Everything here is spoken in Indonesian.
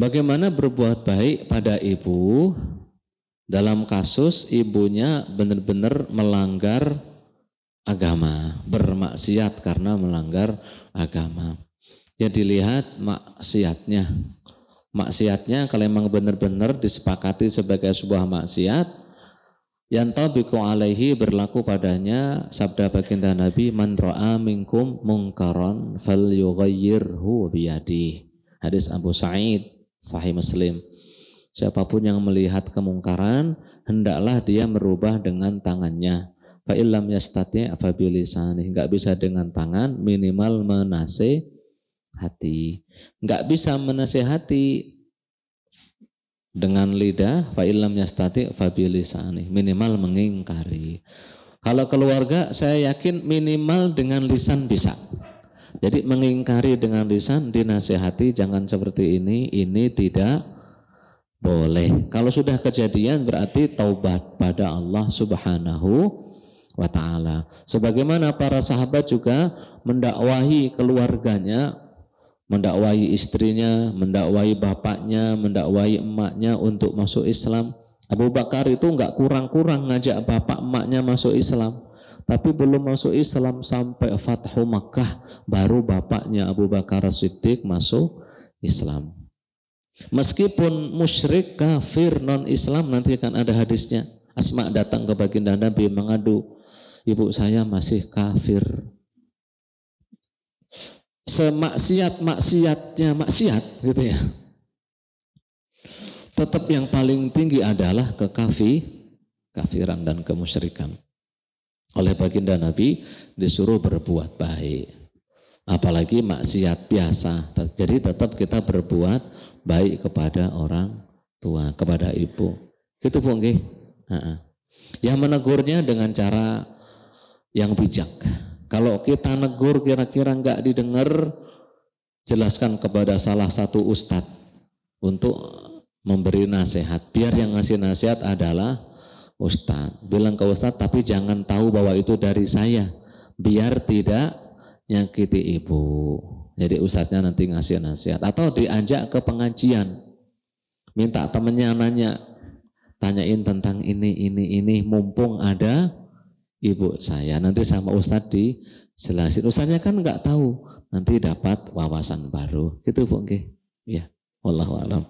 Bagaimana berbuat baik pada ibu dalam kasus ibunya benar-benar melanggar agama, bermaksiat karena melanggar agama. Ya dilihat maksiatnya. Maksiatnya kalau memang benar-benar disepakati sebagai sebuah maksiat, yang tabiku alaihi berlaku padanya sabda baginda Nabi man ra'a minkum mungkaran falyughayyirhu biyadi. Hadis Abu Sa'id sahih Muslim. Siapa pun yang melihat kemungkaran hendaklah dia merubah dengan tangannya. Fa illam yastati fa. Enggak bisa dengan tangan, minimal menasehati. Enggak bisa menasehati dengan lidah fa illam yastati fa minimal mengingkari kalau keluarga saya yakin minimal dengan lisan bisa jadi mengingkari dengan lisan dinasehati jangan seperti ini ini tidak boleh kalau sudah kejadian berarti taubat pada Allah Subhanahu wa taala sebagaimana para sahabat juga mendakwahi keluarganya mendakwahi istrinya, mendakwahi bapaknya, mendakwahi emaknya untuk masuk Islam. Abu Bakar itu enggak kurang-kurang ngajak bapak emaknya masuk Islam. Tapi belum masuk Islam sampai Fathu Makkah baru bapaknya Abu Bakar Siddiq masuk Islam. Meskipun musyrik, kafir, non-Islam nanti akan ada hadisnya. Asma datang ke baginda Nabi mengadu, ibu saya masih kafir semaksiat-maksiatnya maksiat gitu ya. Tetap yang paling tinggi adalah kekafi, kafiran dan kemusyrikan. Oleh baginda Nabi disuruh berbuat baik. Apalagi maksiat biasa. Jadi tetap kita berbuat baik kepada orang tua, kepada ibu. Itu pun Yang menegurnya dengan cara yang bijak kalau kita negur kira-kira nggak didengar, jelaskan kepada salah satu ustadz untuk memberi nasihat. Biar yang ngasih nasihat adalah ustadz. Bilang ke ustadz, tapi jangan tahu bahwa itu dari saya. Biar tidak nyakiti ibu. Jadi ustadznya nanti ngasih nasihat. Atau diajak ke pengajian. Minta temennya nanya. Tanyain tentang ini, ini, ini. Mumpung ada ibu saya. Nanti sama Ustadz dijelasin. Ustadznya kan nggak tahu. Nanti dapat wawasan baru. Gitu Bu. Ya. Wallahualam.